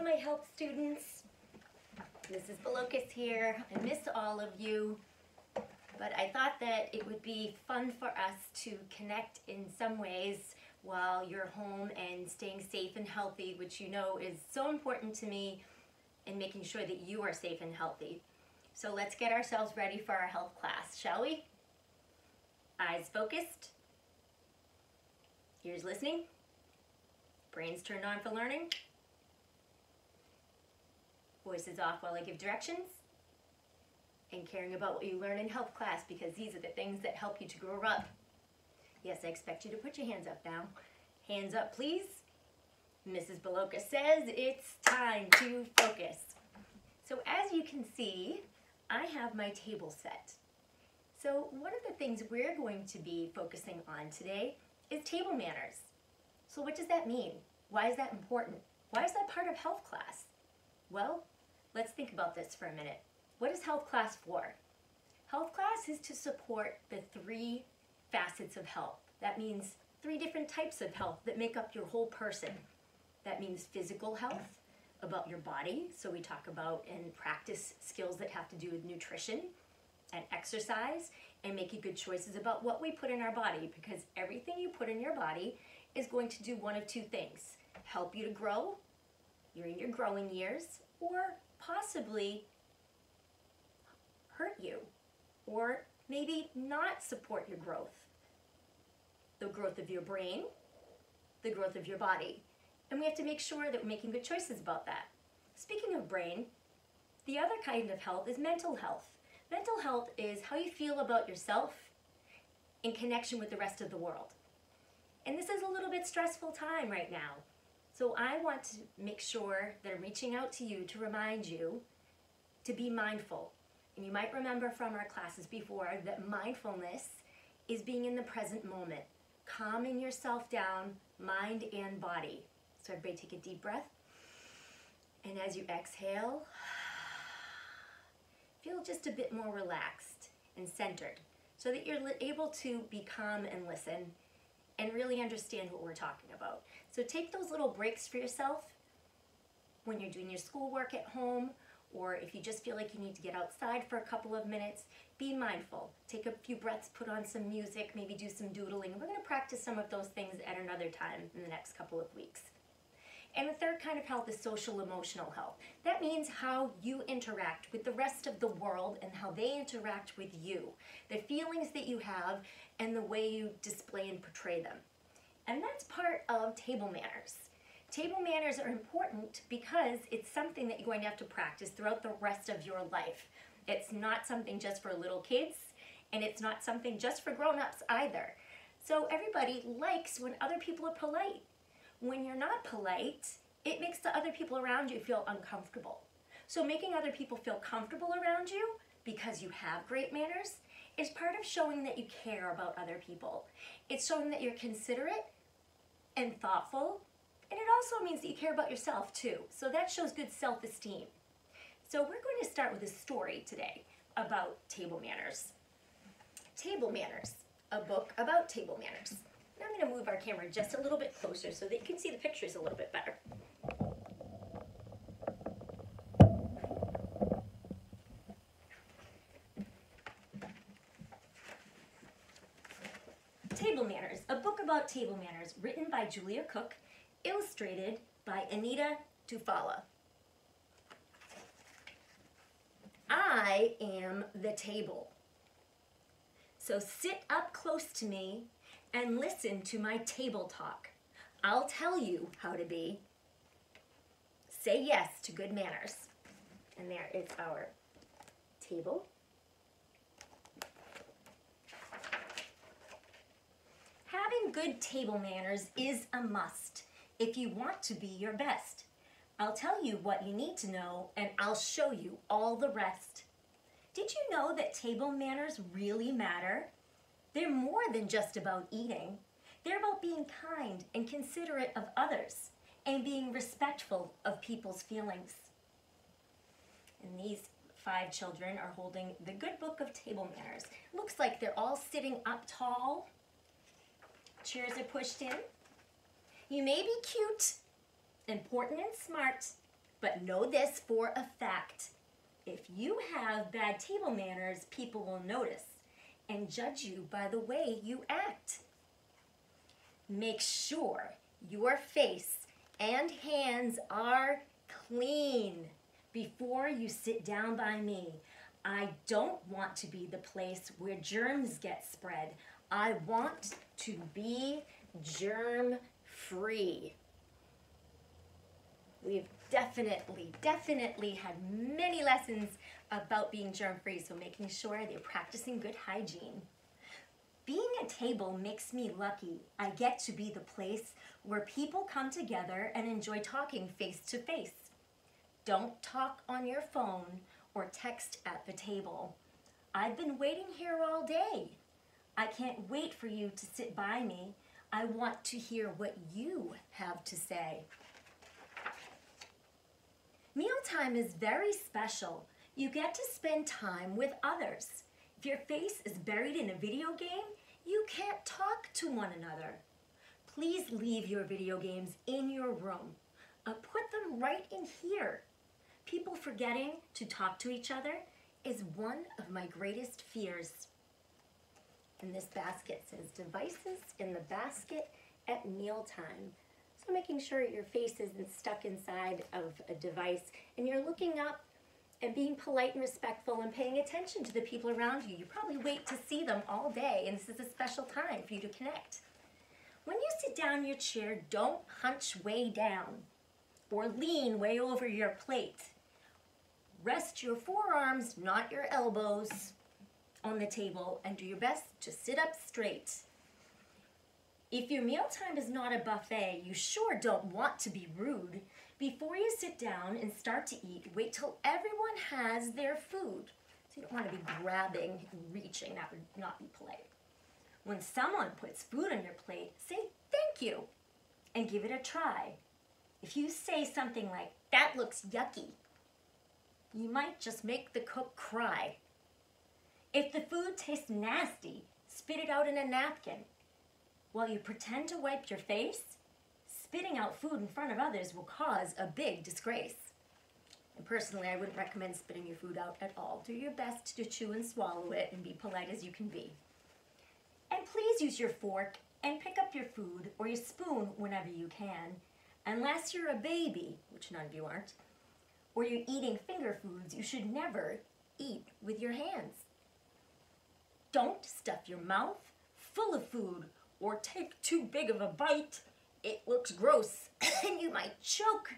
Hello, my health students. Mrs. Belocas here. I miss all of you, but I thought that it would be fun for us to connect in some ways while you're home and staying safe and healthy, which you know is so important to me in making sure that you are safe and healthy. So let's get ourselves ready for our health class, shall we? Eyes focused, ears listening, brains turned on for learning, voices off while I give directions, and caring about what you learn in health class because these are the things that help you to grow up. Yes, I expect you to put your hands up now. Hands up, please. Mrs. Belocas says it's time to focus. So as you can see, I have my table set. So one of the things we're going to be focusing on today is table manners. So what does that mean? Why is that important? Why is that part of health class? Well, let's think about this for a minute. What is health class for? Health class is to support the three facets of health. That means three different types of health that make up your whole person. That means physical health, about your body. So we talk about and practice skills that have to do with nutrition and exercise and making good choices about what we put in our body because everything you put in your body is going to do one of two things. Help you to grow, you're in your growing years, or possibly hurt you, or maybe not support your growth. The growth of your brain, the growth of your body. And we have to make sure that we're making good choices about that. Speaking of brain, the other kind of health is mental health. Mental health is how you feel about yourself in connection with the rest of the world. And this is a little bit stressful time right now. So I want to make sure that I'm reaching out to you to remind you to be mindful. And you might remember from our classes before that mindfulness is being in the present moment, calming yourself down, mind and body. So everybody take a deep breath. And as you exhale, feel just a bit more relaxed and centered so that you're able to be calm and listen and really understand what we're talking about. So take those little breaks for yourself when you're doing your schoolwork at home or if you just feel like you need to get outside for a couple of minutes, be mindful. Take a few breaths, put on some music, maybe do some doodling. We're going to practice some of those things at another time in the next couple of weeks. And the third kind of health is social emotional health. That means how you interact with the rest of the world and how they interact with you. The feelings that you have and the way you display and portray them. And that's part of table manners. Table manners are important because it's something that you're going to have to practice throughout the rest of your life. It's not something just for little kids, and it's not something just for grown-ups either. So everybody likes when other people are polite. When you're not polite, it makes the other people around you feel uncomfortable. So making other people feel comfortable around you because you have great manners is part of showing that you care about other people. It's showing that you're considerate and thoughtful, and it also means that you care about yourself too. So that shows good self-esteem. So we're going to start with a story today about table manners. Table Manners, a book about table manners. Now I'm going to move our camera just a little bit closer so that you can see the pictures a little bit better. Table Manners, a book about table manners written by Julia Cook, illustrated by Anita DuFalla. I am the table. So sit up close to me and listen to my table talk. I'll tell you how to be. Say yes to good manners. And there is our table. Having good table manners is a must if you want to be your best. I'll tell you what you need to know and I'll show you all the rest. Did you know that table manners really matter? They're more than just about eating. They're about being kind and considerate of others and being respectful of people's feelings. And these five children are holding the Good Book of Table Manners. Looks like they're all sitting up tall. Chairs are pushed in. You may be cute, important and smart, But know this for a fact. If you have bad table manners, people will notice and judge you by the way you act. Make sure your face and hands are clean before you sit down by me. I don't want to be the place where germs get spread. I want to be germ free. We've definitely, definitely had many lessons about being germ free, so making sure they're practicing good hygiene. Being a table makes me lucky. I get to be the place where people come together and enjoy talking face to face. Don't talk on your phone or text at the table. I've been waiting here all day. I can't wait for you to sit by me. I want to hear what you have to say. Mealtime is very special. You get to spend time with others. If your face is buried in a video game, you can't talk to one another. Please leave your video games in your room. Uh, put them right in here. People forgetting to talk to each other is one of my greatest fears. And this basket says devices in the basket at mealtime. So making sure your face isn't stuck inside of a device and you're looking up and being polite and respectful and paying attention to the people around you. You probably wait to see them all day and this is a special time for you to connect. When you sit down in your chair, don't hunch way down or lean way over your plate. Rest your forearms, not your elbows, on the table and do your best to sit up straight. If your mealtime is not a buffet, you sure don't want to be rude. Before you sit down and start to eat, wait till everyone has their food. So you don't want to be grabbing and reaching, that would not be polite. When someone puts food on your plate, say thank you and give it a try. If you say something like, that looks yucky, you might just make the cook cry. If the food tastes nasty, spit it out in a napkin. While you pretend to wipe your face, spitting out food in front of others will cause a big disgrace. And personally, I wouldn't recommend spitting your food out at all. Do your best to chew and swallow it and be polite as you can be. And please use your fork and pick up your food or your spoon whenever you can, unless you're a baby, which none of you aren't, or you're eating finger foods, you should never eat with your hands. Don't stuff your mouth full of food or take too big of a bite. It looks gross and you might choke.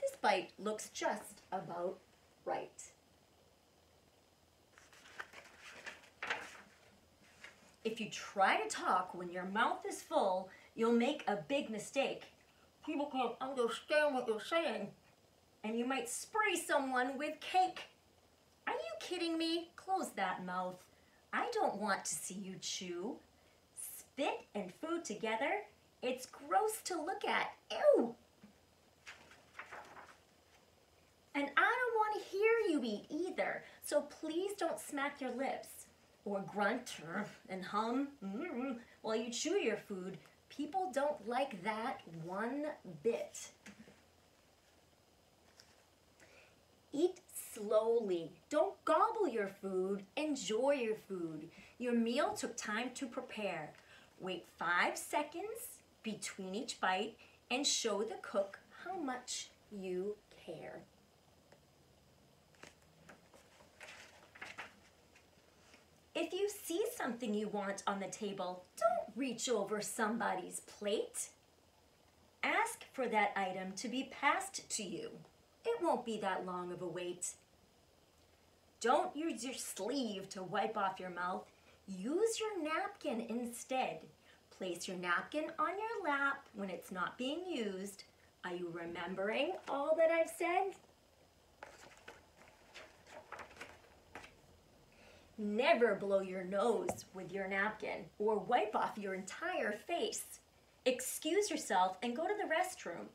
This bite looks just about right. If you try to talk when your mouth is full, you'll make a big mistake. People can't understand what you're saying. And you might spray someone with cake. Are you kidding me? Close that mouth. I don't want to see you chew. Spit and food together, it's gross to look at. Ew! And I don't want to hear you eat either, so please don't smack your lips or grunt and hum while you chew your food. People don't like that one bit. Eat slowly. Don't gobble your food. Enjoy your food. Your meal took time to prepare. Wait five seconds between each bite and show the cook how much you care. If you see something you want on the table, don't reach over somebody's plate. Ask for that item to be passed to you. It won't be that long of a wait. Don't use your sleeve to wipe off your mouth. Use your napkin instead. Place your napkin on your lap when it's not being used. Are you remembering all that I've said? Never blow your nose with your napkin or wipe off your entire face. Excuse yourself and go to the restroom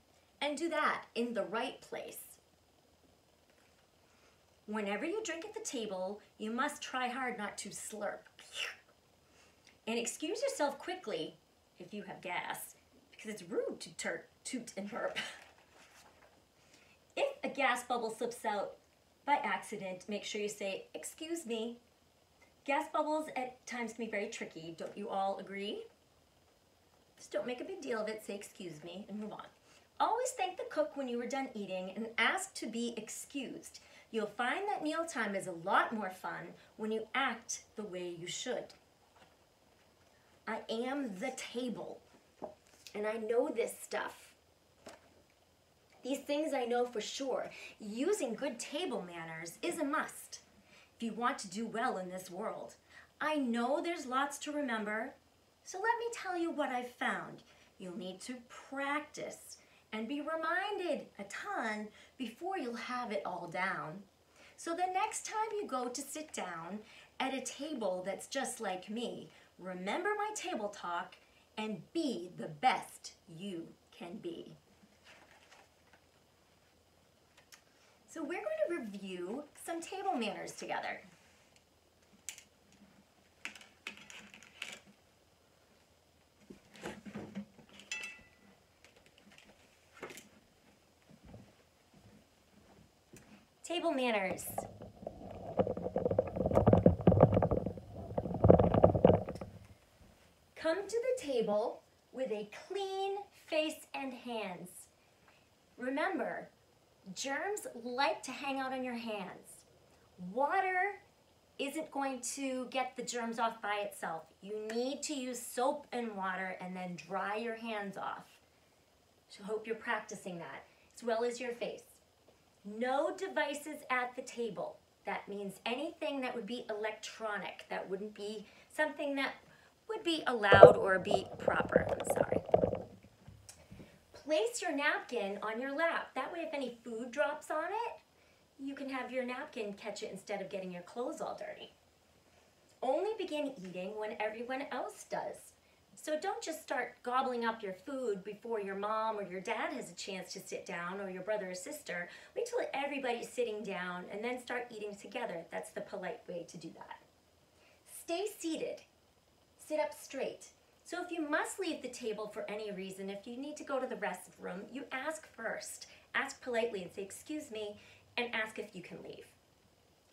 and do that in the right place. Whenever you drink at the table, you must try hard not to slurp. And excuse yourself quickly if you have gas, because it's rude to tur toot and burp. If a gas bubble slips out by accident, make sure you say, excuse me. Gas bubbles at times can be very tricky, don't you all agree? Just don't make a big deal of it, say excuse me, and move on. Always thank the cook when you are done eating and ask to be excused. You'll find that mealtime is a lot more fun when you act the way you should. I am the table, and I know this stuff. These things I know for sure. Using good table manners is a must if you want to do well in this world. I know there's lots to remember, so let me tell you what I've found. You'll need to practice and be reminded a ton before you'll have it all down. So the next time you go to sit down at a table that's just like me, remember my table talk and be the best you can be. So we're going to review some table manners together. Table manners. Come to the table with a clean face and hands. Remember, germs like to hang out on your hands. Water isn't going to get the germs off by itself. You need to use soap and water and then dry your hands off. So hope you're practicing that, as well as your face. No devices at the table. That means anything that would be electronic, that wouldn't be something that would be allowed or be proper. I'm sorry. Place your napkin on your lap. That way if any food drops on it, you can have your napkin catch it instead of getting your clothes all dirty. Only begin eating when everyone else does. So don't just start gobbling up your food before your mom or your dad has a chance to sit down or your brother or sister. Wait till everybody's sitting down and then start eating together. That's the polite way to do that. Stay seated. Sit up straight. So if you must leave the table for any reason, if you need to go to the restroom, you ask first. Ask politely and say, excuse me, and ask if you can leave.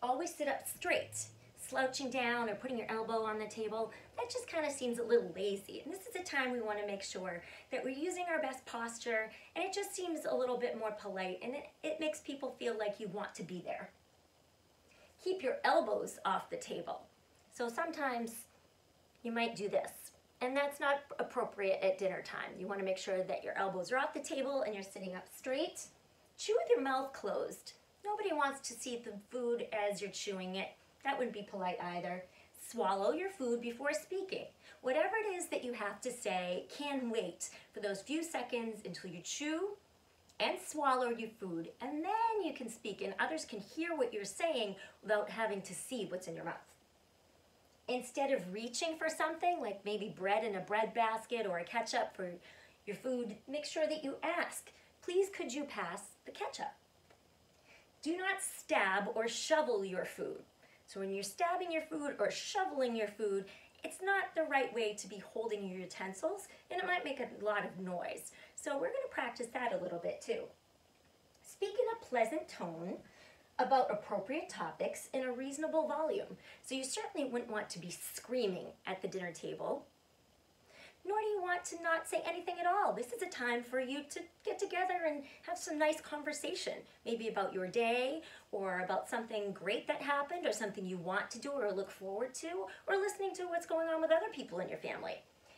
Always sit up straight slouching down or putting your elbow on the table, that just kind of seems a little lazy. And this is a time we want to make sure that we're using our best posture and it just seems a little bit more polite and it, it makes people feel like you want to be there. Keep your elbows off the table. So sometimes you might do this and that's not appropriate at dinner time. You want to make sure that your elbows are off the table and you're sitting up straight. Chew with your mouth closed. Nobody wants to see the food as you're chewing it. That wouldn't be polite either. Swallow your food before speaking. Whatever it is that you have to say can wait for those few seconds until you chew and swallow your food, and then you can speak and others can hear what you're saying without having to see what's in your mouth. Instead of reaching for something, like maybe bread in a bread basket or a ketchup for your food, make sure that you ask, please could you pass the ketchup? Do not stab or shovel your food. So when you're stabbing your food or shoveling your food, it's not the right way to be holding your utensils and it might make a lot of noise. So we're going to practice that a little bit too. Speak in a pleasant tone about appropriate topics in a reasonable volume. So you certainly wouldn't want to be screaming at the dinner table nor do you want to not say anything at all. This is a time for you to get together and have some nice conversation, maybe about your day or about something great that happened or something you want to do or look forward to or listening to what's going on with other people in your family.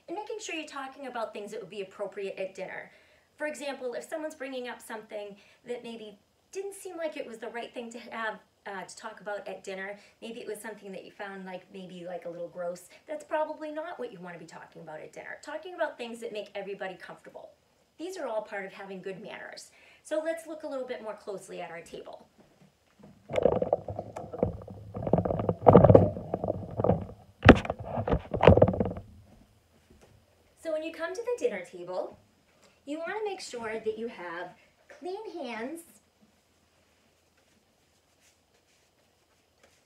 And making sure you're talking about things that would be appropriate at dinner. For example, if someone's bringing up something that maybe didn't seem like it was the right thing to have uh, to talk about at dinner. Maybe it was something that you found like maybe like a little gross. That's probably not what you want to be talking about at dinner. Talking about things that make everybody comfortable. These are all part of having good manners. So let's look a little bit more closely at our table. So when you come to the dinner table, you want to make sure that you have clean hands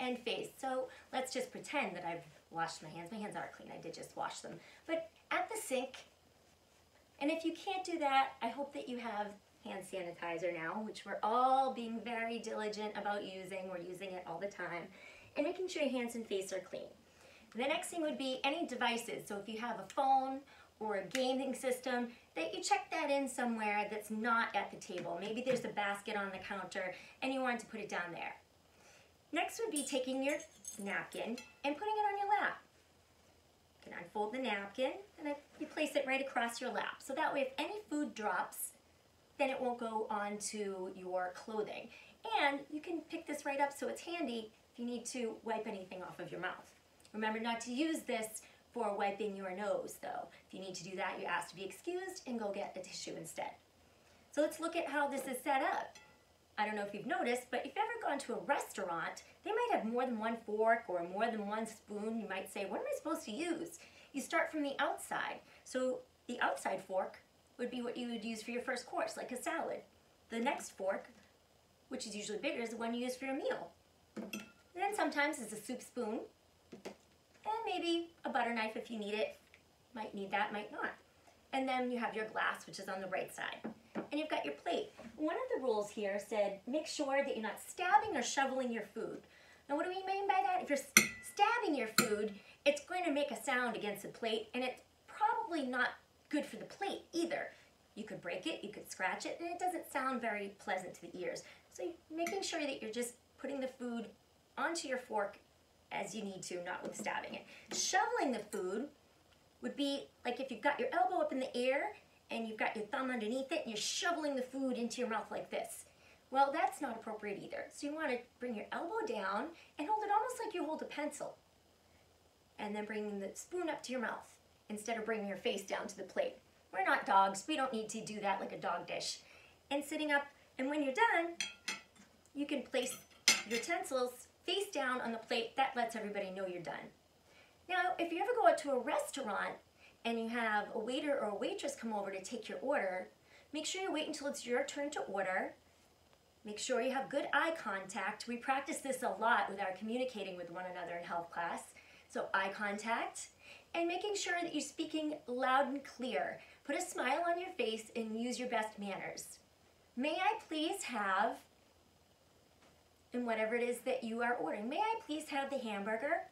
and face. So let's just pretend that I've washed my hands. My hands are clean, I did just wash them. But at the sink, and if you can't do that, I hope that you have hand sanitizer now, which we're all being very diligent about using. We're using it all the time. And making sure your hands and face are clean. The next thing would be any devices. So if you have a phone or a gaming system, that you check that in somewhere that's not at the table. Maybe there's a basket on the counter and you want to put it down there. Next would be taking your napkin and putting it on your lap. You can unfold the napkin and you place it right across your lap. So that way if any food drops, then it won't go onto your clothing. And you can pick this right up so it's handy if you need to wipe anything off of your mouth. Remember not to use this for wiping your nose though. If you need to do that, you ask to be excused and go get a tissue instead. So let's look at how this is set up. I don't know if you've noticed, but if you've ever gone to a restaurant, they might have more than one fork or more than one spoon. You might say, what am I supposed to use? You start from the outside. So the outside fork would be what you would use for your first course, like a salad. The next fork, which is usually bigger, is the one you use for your meal. And then sometimes it's a soup spoon, and maybe a butter knife if you need it. Might need that, might not. And then you have your glass, which is on the right side. And you've got your plate. One of the rules here said, make sure that you're not stabbing or shoveling your food. Now what do we mean by that? If you're stabbing your food, it's going to make a sound against the plate, and it's probably not good for the plate either. You could break it, you could scratch it, and it doesn't sound very pleasant to the ears. So making sure that you're just putting the food onto your fork as you need to, not with stabbing it. Shoveling the food would be like if you've got your elbow up in the air and you've got your thumb underneath it and you're shoveling the food into your mouth like this. Well, that's not appropriate either. So you want to bring your elbow down and hold it almost like you hold a pencil. And then bring the spoon up to your mouth instead of bringing your face down to the plate. We're not dogs. We don't need to do that like a dog dish. And sitting up, and when you're done, you can place your utensils face down on the plate. That lets everybody know you're done. Now, if you ever go out to a restaurant and you have a waiter or a waitress come over to take your order, make sure you wait until it's your turn to order. Make sure you have good eye contact. We practice this a lot with our communicating with one another in health class. So eye contact and making sure that you're speaking loud and clear. Put a smile on your face and use your best manners. May I please have, and whatever it is that you are ordering, may I please have the hamburger?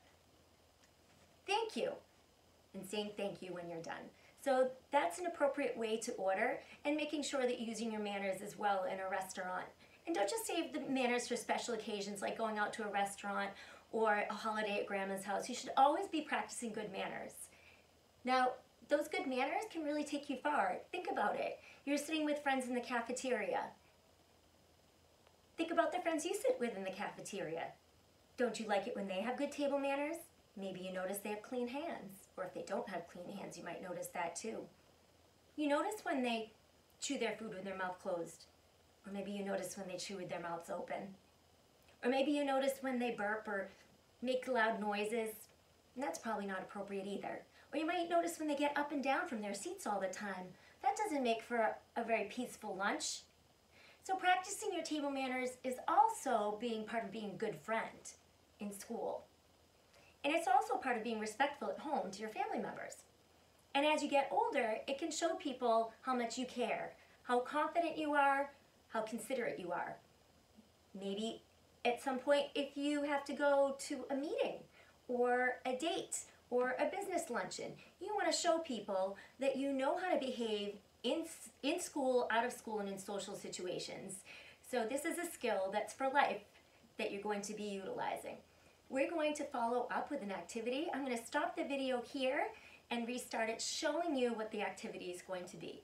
Thank you. And saying thank you when you're done. So that's an appropriate way to order and making sure that you're using your manners as well in a restaurant. And don't just save the manners for special occasions like going out to a restaurant or a holiday at grandma's house. You should always be practicing good manners. Now, those good manners can really take you far. Think about it. You're sitting with friends in the cafeteria. Think about the friends you sit with in the cafeteria. Don't you like it when they have good table manners? Maybe you notice they have clean hands. Or if they don't have clean hands, you might notice that too. You notice when they chew their food with their mouth closed. Or maybe you notice when they chew with their mouths open. Or maybe you notice when they burp or make loud noises. And that's probably not appropriate either. Or you might notice when they get up and down from their seats all the time. That doesn't make for a, a very peaceful lunch. So practicing your table manners is also being part of being a good friend in school. And it's also part of being respectful at home to your family members. And as you get older, it can show people how much you care, how confident you are, how considerate you are. Maybe at some point if you have to go to a meeting or a date or a business luncheon. You want to show people that you know how to behave in, in school, out of school, and in social situations. So this is a skill that's for life that you're going to be utilizing. We're going to follow up with an activity. I'm going to stop the video here and restart it showing you what the activity is going to be.